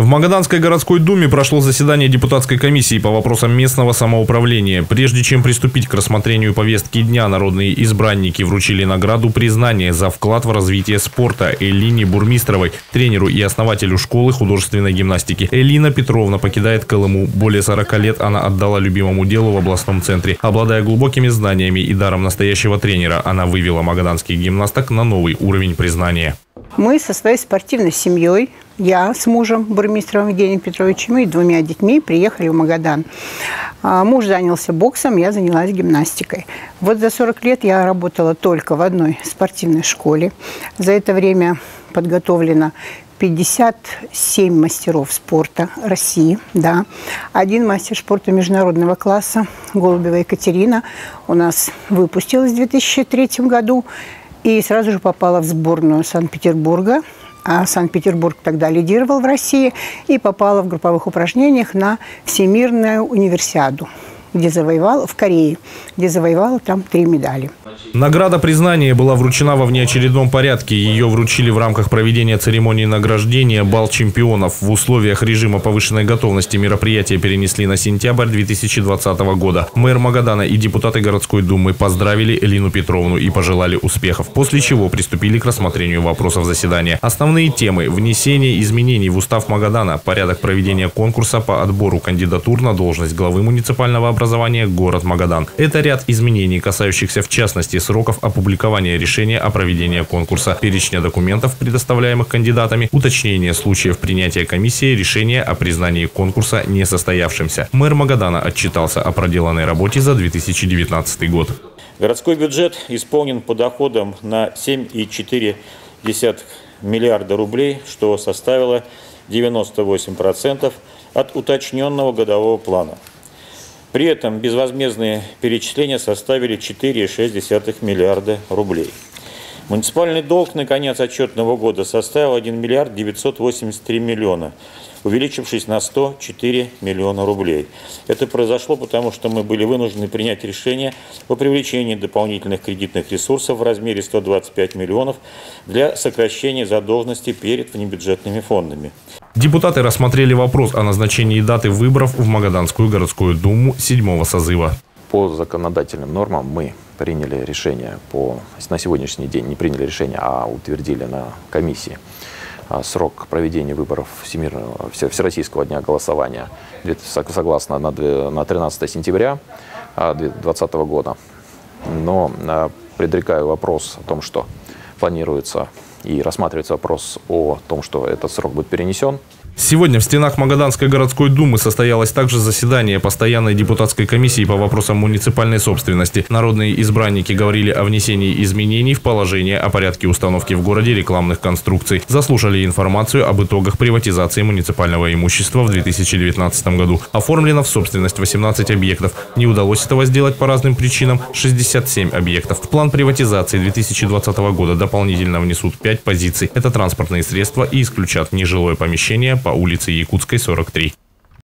В Магаданской городской думе прошло заседание депутатской комиссии по вопросам местного самоуправления. Прежде чем приступить к рассмотрению повестки дня, народные избранники вручили награду признания за вклад в развитие спорта Элине Бурмистровой, тренеру и основателю школы художественной гимнастики. Элина Петровна покидает Колыму. Более 40 лет она отдала любимому делу в областном центре. Обладая глубокими знаниями и даром настоящего тренера, она вывела магаданских гимнасток на новый уровень признания. Мы со своей спортивной семьей, я с мужем, бурмистром Евгением Петровичем и двумя детьми приехали в Магадан. А, муж занялся боксом, я занялась гимнастикой. Вот за 40 лет я работала только в одной спортивной школе. За это время подготовлено 57 мастеров спорта России, да. Один мастер спорта международного класса, Голубева Екатерина, у нас выпустилась в 2003 году и сразу же попала в сборную Санкт-Петербурга. А Санкт-Петербург тогда лидировал в России и попала в групповых упражнениях на Всемирную универсиаду где завоевала, в Корее, где завоевала там три медали. Награда признания была вручена во внеочередном порядке. Ее вручили в рамках проведения церемонии награждения «Бал чемпионов». В условиях режима повышенной готовности мероприятие перенесли на сентябрь 2020 года. Мэр Магадана и депутаты городской думы поздравили Элину Петровну и пожелали успехов, после чего приступили к рассмотрению вопросов заседания. Основные темы – внесение изменений в устав Магадана, порядок проведения конкурса по отбору кандидатур на должность главы муниципального образования город Магадан. Это ряд изменений, касающихся в частности сроков опубликования решения о проведении конкурса, перечня документов, предоставляемых кандидатами, уточнение случаев принятия комиссии решения о признании конкурса несостоявшимся. Мэр Магадана отчитался о проделанной работе за 2019 год. Городской бюджет исполнен по доходам на 7,4 миллиарда рублей, что составило 98% от уточненного годового плана. При этом безвозмездные перечисления составили 4,6 миллиарда рублей. Муниципальный долг на конец отчетного года составил 1 миллиард 983 миллиона, увеличившись на 104 миллиона рублей. Это произошло потому, что мы были вынуждены принять решение о привлечении дополнительных кредитных ресурсов в размере 125 миллионов для сокращения задолженности перед внебюджетными фондами. Депутаты рассмотрели вопрос о назначении даты выборов в Магаданскую городскую думу седьмого созыва. По законодательным нормам мы приняли решение по, на сегодняшний день не приняли решение, а утвердили на комиссии а, срок проведения выборов Всемирного, Всероссийского дня голосования согласно на 13 сентября 2020 а, года. Но а, предрекаю вопрос о том, что планируется и рассматривается вопрос о том, что этот срок будет перенесен. Сегодня в стенах Магаданской городской думы состоялось также заседание постоянной депутатской комиссии по вопросам муниципальной собственности. Народные избранники говорили о внесении изменений в положение о порядке установки в городе рекламных конструкций. Заслушали информацию об итогах приватизации муниципального имущества в 2019 году. Оформлено в собственность 18 объектов. Не удалось этого сделать по разным причинам 67 объектов. В план приватизации 2020 года дополнительно внесут 5 позиций. Это транспортные средства и исключат нежилое помещение по улице Якутской, 43.